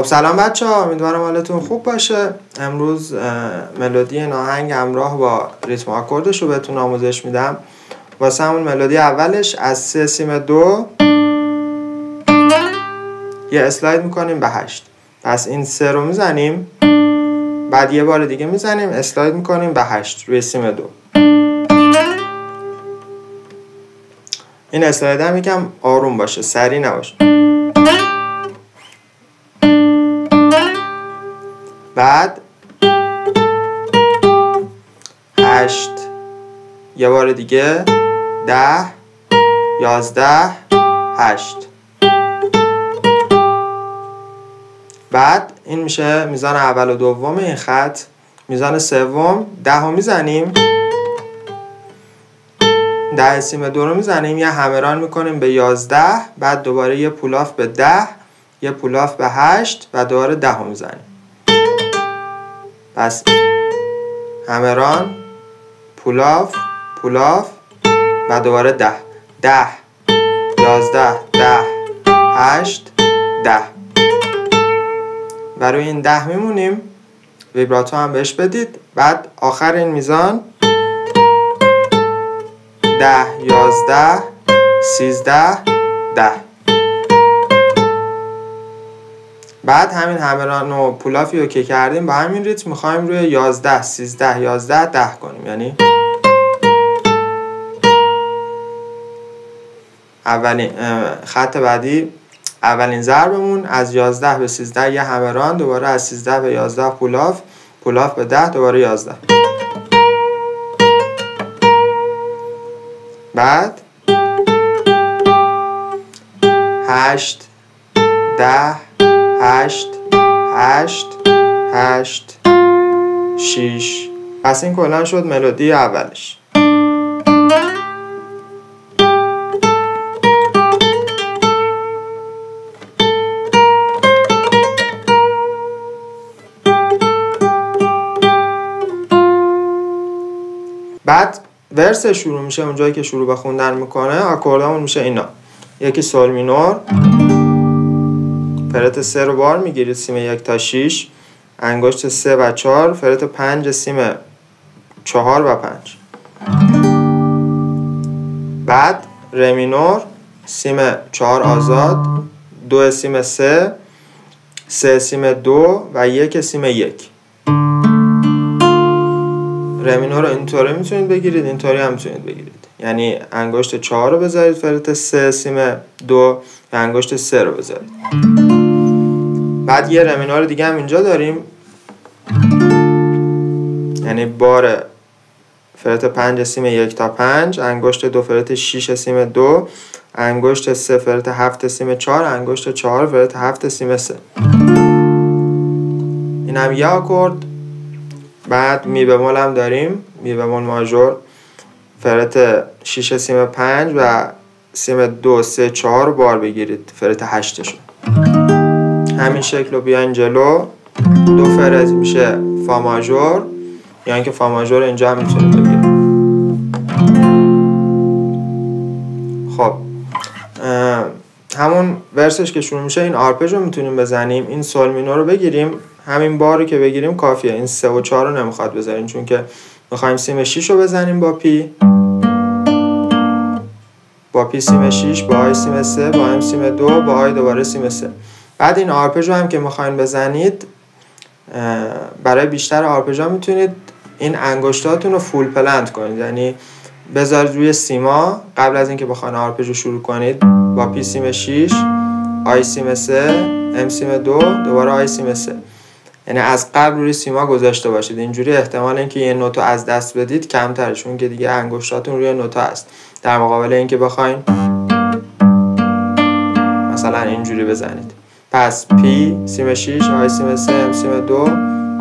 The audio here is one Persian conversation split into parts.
خب سلام بچه ها امیدوارم حالتون خوب باشه. امروز ملودی ناهنگ همراه با ریتم آکوردش رو بهتون آموزش میدم. واسه همون ملودی اولش از سه سیم دو یه اسلاید می‌کنیم به هشت. پس این سه رو می‌زنیم بعد یه بار دیگه می‌زنیم اسلاید می‌کنیم به هشت روی سیم دو. این اسلاید هم یکم آروم باشه سریع نباشه. یه بار دیگه. ده یازده هشت. بعد این میشه میزان اول و دوم این خط. میزان سوم ده رو می‌زنیم. ده سیم دو رو می‌زنیم. یه همران می‌کنیم به یازده بعد دوباره یه پولاف به ده یه پولاف به هشت و دوباره ده رو می‌زنیم. پس همران پولاف پولاف و دوباره ده. ده. یازده. ده. هشت. ده. و روی این ده میمونیم. ویبراتو هم بهش بدید. بعد آخر این میزان. ده یازده سیزده ده. بعد همین همران و پولافی رو که کردیم با همین ریتم می‌خوایم روی 11 13 11 ده کنیم. یعنی اولین خط بعدی اولین ضربمون از 11 به 13 یه همران دوباره از 13 به 11 پولاف. پولاف به 10 دوباره 11 بعد؟ 8 10 8 8 8 6 پس این کلا شد ملودی اولش. بعد ورس شروع میشه اونجایی که شروع به خوندن می‌کنه آکوردامون میشه اینا. یکی سول مینور. فرت سه رو بار می‌گیرید سیم یک تا 6 انگشت سه و چهار. فرت پنج سیم چهار و پنج. بعد رمینور سیم چهار آزاد. دو سیم سه سه سیم دو و یک سیم یک. رمینور رو اینطوری می‌تونید بگیرید اینطوری هم می‌تونید بگیرید. یعنی انگشت چهار رو بذارید فرت سه سیم دو و انگشت سه رو بذارید. بعد یه رمینور دیگه هم اینجا داریم. یعنی بار فرت پنج سیم یک تا پنج انگشت دو فرت شیش سیم دو انگشت سه فرت هفت سیم چهار انگشت چهار فرت هفت سیم سه. این هم یه آکورد. بعد می بمول هم داریم می بمول ماژور. فرت 6 سیم 5 و سیم 2 3 4 رو بار بگیرید. فرت 8 شون همین شکل رو بیاین جلو. دو فرت میشه فا ماژور. یعنی که فا ماژور اینجا هم می‌تونید بگیرید. خب همون ورسش که شروع میشه این آرپژ رو می‌تونیم بزنیم. این سول مینور رو بگیریم. همین بار رو که بگیریم کافیه. این 3 و 4 رو نمی‌خواد بذاریم چون که می‌خوایم سیم 6 رو بزنیم با P. با P سیم 6 با I سیم 3 با M سیم 2 با I دوباره سیم 3 بعد این آرپژ هم که می‌خواین بزنید برای بیشتر آرپژ ها می‌تونید این انگشتاتون رو full plant کنید. یعنی بذارید روی سیما. قبل از اینکه بخواین آرپژ رو شروع کنید با P سیم 6 I سیم 3 M سیم 2 دوباره I سیم 3 یعنی از قبل روی سیما گذاشته باشید. اینجوری احتمال اینکه یه نوتو از دست بدید کمتره چون که دیگه انگشتاتون روی نوتا هست در مقابل اینکه بخواین مثلا اینجوری بزنید. پس P سیم 6 I سیم 3 M سیم 2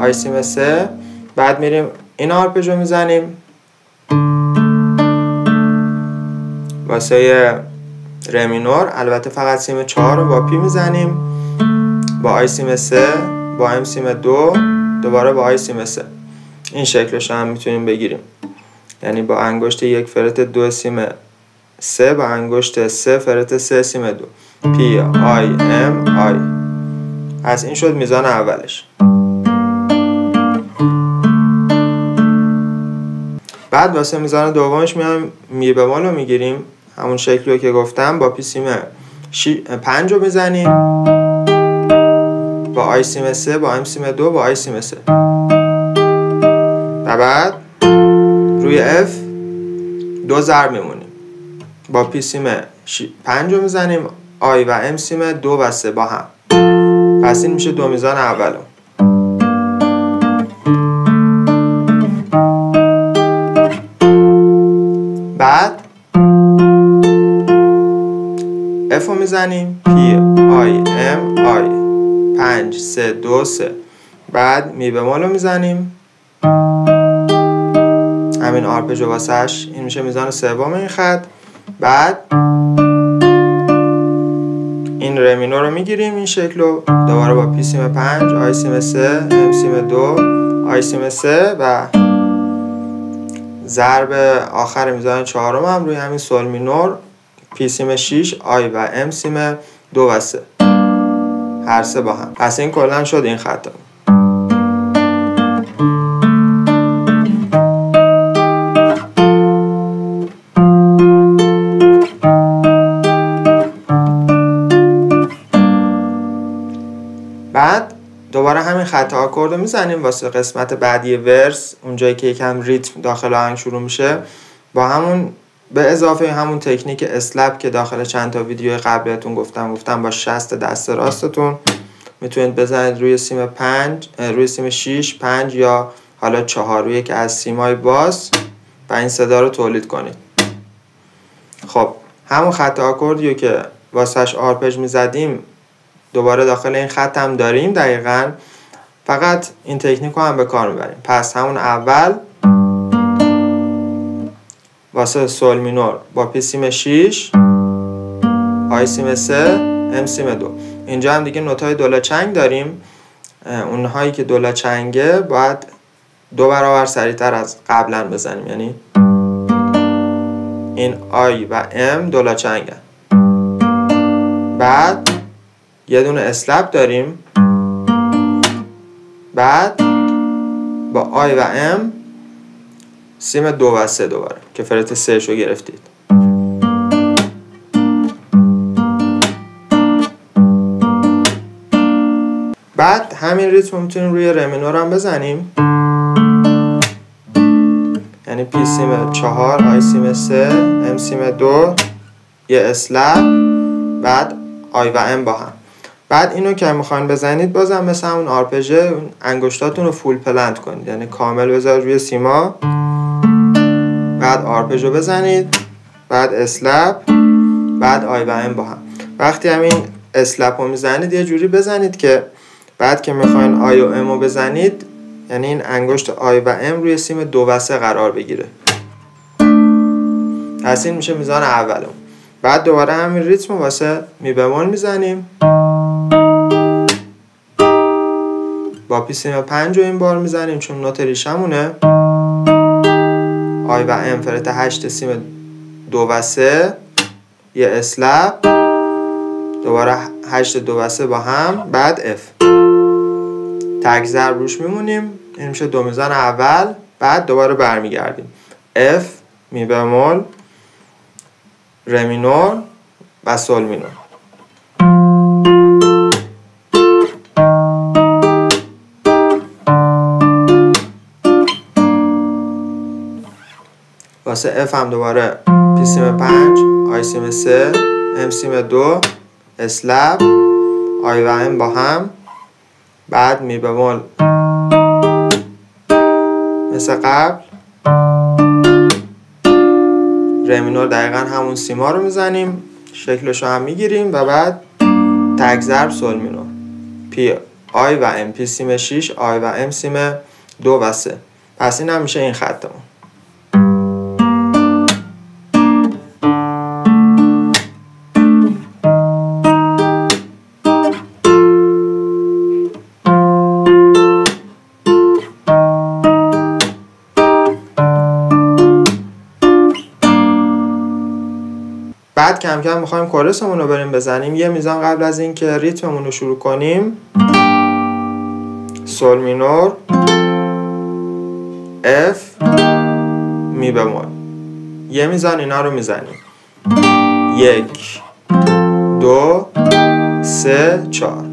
I سیم 3 بعد میریم این آرپژو می‌زنیم. واسه رمینور البته فقط سیم 4 رو با P می‌زنیم. با I سیم 3 با M سیم دو دوباره با I سیم سه. این شکلش هم می‌تونیم بگیریم. یعنی با انگشت یک فرت دو سیم سه با انگشت سه فرت سه سیم دو. P I M I. پس این شد میزان اولش. بعد واسه میزان دومش میایم می بمل رو می‌گیریم. همون شکلی که گفتم با P سیم شی... پنج رو می‌زنیم. با I سیم سه با M سیم دو با I سیم سه و بعد روی فا دو ضرب میمونیم. با P سیم پنج رو می‌زنیم I و M سیم دو و سه با هم. پس این میشه دو میزان اولم بعد فا رو می‌زنیم P I M I 5 3 2 3 بعد می بمل رو می‌زنیم. همین آرپژو واسش. این میشه میزان سوم این خط. بعد این رمینور رو می‌گیریم این شکل رو. دوباره با P سیم 5 I سیم 3 M سیم 2 I سیم 3 و ضرب آخر میزان چهارم هم روی همین سول مینور P سیم 6 I و M سیم 2 و 3 هر سه با هم. پس این کلا شد این خط. بعد دوباره همین خط آکورد رو می‌زنیم واسه قسمت بعدی ورس اونجایی که یکم ریتم داخل آهنگ شروع میشه. با همون به اضافه همون تکنیک اسلپ که داخل چند تا ویدیو قبلتون گفتم گفتم با شست دست راستتون. می‌تونید بزنید روی سیم 5 روی سیم 6 5 یا حالا 4 روی که از سیمای باز و این صدا رو تولید کنید. خب همون خط آکوردیو که واسش آرپژ می‌زدیم دوباره داخل این خط هم داریم دقیقا. فقط این تکنیک رو هم به کار می‌بریم. پس همون اول واسه سول مینور با P سیم 6 I سیم 3 M سیم 2 اینجا هم دیگه نوتای دولا چنگ داریم. اونهایی که دولا چنگه باید دو برابر سریعتر از قبلا بزنیم. یعنی این I و M دولا چنگن بعد یه دونه slap داریم. بعد با I و M سیم دو و سه دوباره که فرت سه شو گرفتید. بعد همین ریتم می‌تونیم روی رمینور هم بزنیم. یعنی P سیم چهار I سیم سه M سیم دو یه slap بعد I و M با هم. بعد اینو که می‌خواین بزنید بازم مثل همون آرپژه انگشتاتون رو full plant کنید. یعنی کامل بذارید روی سیما. بعد آرپژو بزنید بعد slap بعد I و M با هم. وقتی همین slap رو می‌زنید یه جوری بزنید که بعد که می‌خواین I و M رو بزنید یعنی این انگشت I و M روی سیم دو و سه قرار بگیره. پس این میشه میزان اولم بعد دوباره همین ریتم واسه می می‌زنیم. با P سیم پنج رو این بار می‌زنیم چون نوت ریشمونه. I و M فرت هشت سیم دو و سه. یه slap دوباره هشت دو و سه با هم. بعد F. تک ضرب روش میمونیم. این میشه دو میزان اول. بعد دوباره برمیگردیم. F می بمول. رمینور و سول مینور. واسه F هم دوباره P سیم 5 I سیم 3 M سیم 2 slap I و M با هم. بعد می بمول. مثل قبل. رمینور دقیقا همون سیما رو می‌زنیم. شکلش رو هم می‌گیریم و بعد تک ضرب سول مینور. P I و M P سیم 6 I و M سیم 2 و 3 پس این هم میشه این خطمون بعد کم کم می‌خوایم کورسمون رو بریم بزنیم. یه میزان قبل از اینکه ریتممون رو شروع کنیم. سول مینور اف می بمول یه میزان اینا رو می‌زنیم. یک دو سه چهار.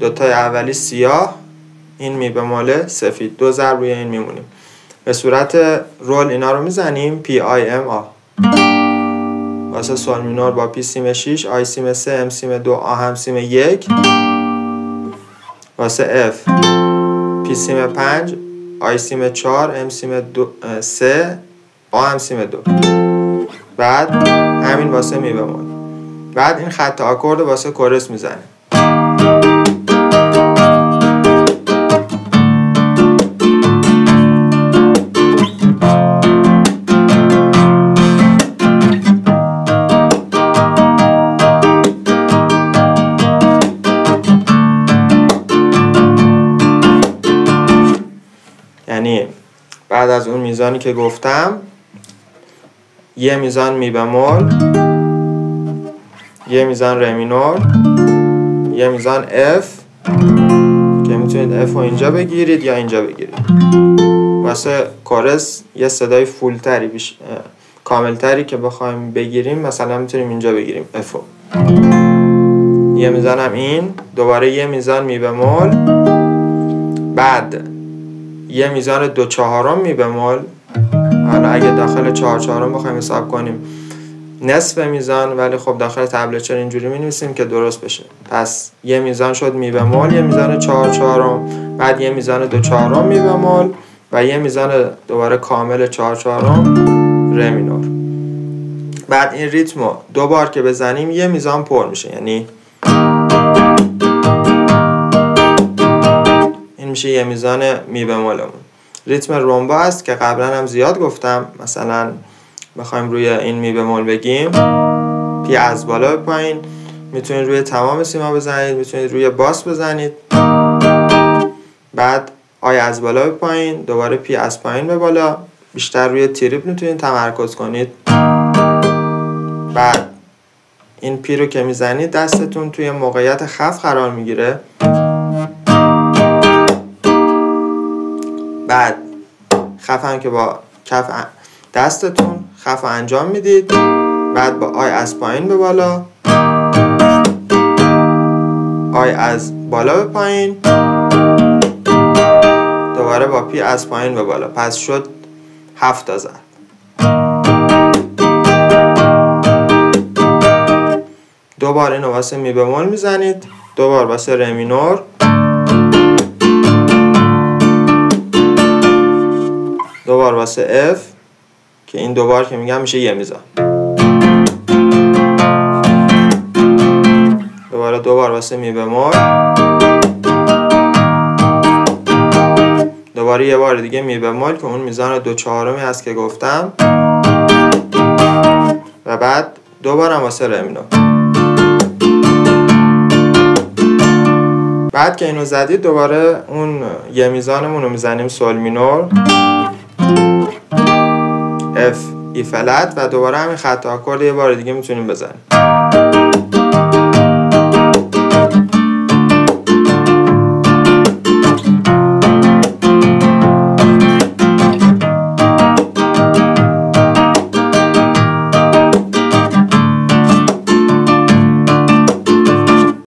دوتای اولی سیاه این می بماله سفید. دو ضرب روی این میمونیم. به صورت roll اینا رو می‌زنیم. P I M A واسه سول مینور با P سیم 6 I سیم 3 M سیم 2 A هم سیم 1 واسه F. P سیم 5 I سیم 4 M سیم 3 A هم سیم 2 بعد همین واسه می بمول بعد این خط آکورد واسه chorus می‌زنه. بعد از اون میزانی که گفتم یه میزان می بمول یه میزان رمینور یه میزان F که می‌تونید F رو اینجا بگیرید یا اینجا بگیرید. واسه کورس یه صدای فولتری بیش... کاملتری که بخوایم بگیریم مثلا می‌تونیم اینجا بگیریم F رو. یه میزانم این دوباره یه میزان می بمول بعد یه میزان دو چهارم می بمول. حالا اگه داخل چهار چهارم بخوایم حساب کنیم نصف میزان ولی خب داخل تبلت چرا اینجوری می نویسیم که درست بشه. پس یه میزان شد می بمول یه میزان چهار چهارم. بعد یه میزان دو چهارم می بمول و یه میزان دوباره کامل چهار چهارم ره مینور. بعد این ریتمو دو بار که بزنیم یه میزان پر میشه. یعنی میشه یه میزان می بمولمون ریتم رومبا است که قبلا هم زیاد گفتم. مثلا بخوایم روی این می بمول بگیم. P از بالا به پایین. می‌تونید روی تمام سیما بزنید. می‌تونید روی باس بزنید. بعد I از بالا به پایین. دوباره P از پایین به بالا. بیشتر روی treble می‌تونید تمرکز کنید. بعد این P رو که می‌زنید دستتون توی موقعیت خف قرار می‌گیره. بعد خف هم که با کف دستتون خف انجام می‌دید. بعد با آی از پایین به بالا. آی از بالا به پایین. دوباره با پی از پایین به بالا. پس شد هفت تا ضرب. دو بار اینو واسه می بمول می‌زنید. دو بار واسه رمینور واسه F که این دو بار که میگم میشه یه میزان دوباره دو بار واسه می بمول دوباره یه بار دیگه می بمول که اون میزان دو چهارمی هست که گفتم. و بعد دو بار هم واسه رمینو. بعد که اینو زدید دوباره اون یه میزانمون رو می‌زنیم سول مینور F ای فلت و دوباره همین خط آکورد یه بار دیگه می‌تونیم بزنیم.